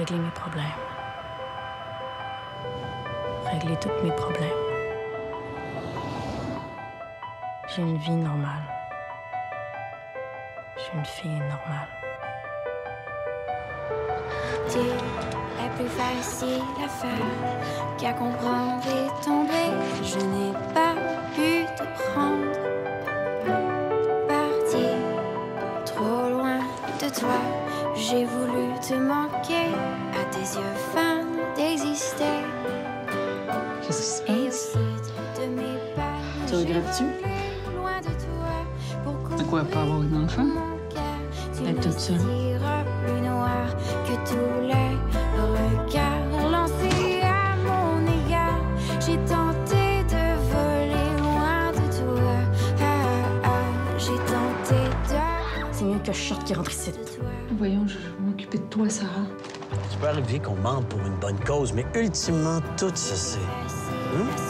régler mes problèmes. Régler tous mes problèmes. J'ai une vie normale. Suis une fille normale. Dire est plus facile à faire qu'à comprendre et tomber. De toi. J'ai voulu te manquer à tes yeux fins d'exister. Qu'est-ce qui se passe? Tu regrettes-tu? De quoi, pas avoir un enfant? Être toute seule. Que je sorte qui rentre ici. Voyons, je vais m'occuper de toi, Sarah. Ça peut arriver qu'on mente pour une bonne cause, mais ultimement, tout se sait. Hein?